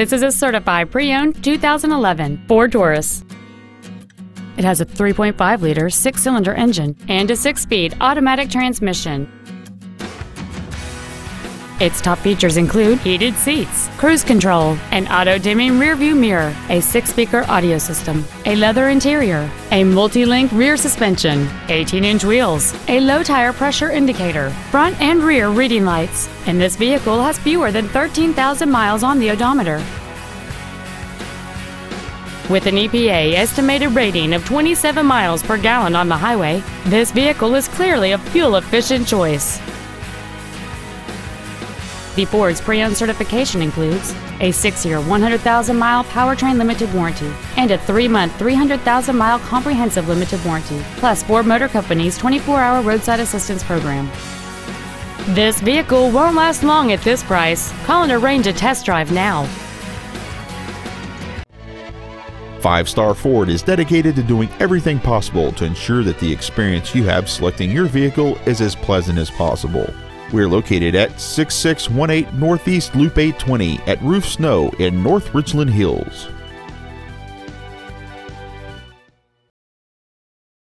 This is a certified pre-owned 2011 Ford Taurus. It has a 3.5-liter six-cylinder engine and a six-speed automatic transmission. Its top features include heated seats, cruise control, an auto-dimming rearview mirror, a six-speaker audio system, a leather interior, a multi-link rear suspension, 18-inch wheels, a low tire pressure indicator, front and rear reading lights, and this vehicle has fewer than 13,000 miles on the odometer. With an EPA estimated rating of 27 miles per gallon on the highway, this vehicle is clearly a fuel-efficient choice. The Ford's pre-owned certification includes a 6-year, 100,000-mile powertrain limited warranty and a 3-month, 300,000-mile comprehensive limited warranty, plus Ford Motor Company's 24-hour roadside assistance program. This vehicle won't last long at this price. Call and arrange a test drive now. Five Star Ford is dedicated to doing everything possible to ensure that the experience you have selecting your vehicle is as pleasant as possible. We're located at 6618 Northeast Loop 820 at Rufe Snow in North Richland Hills.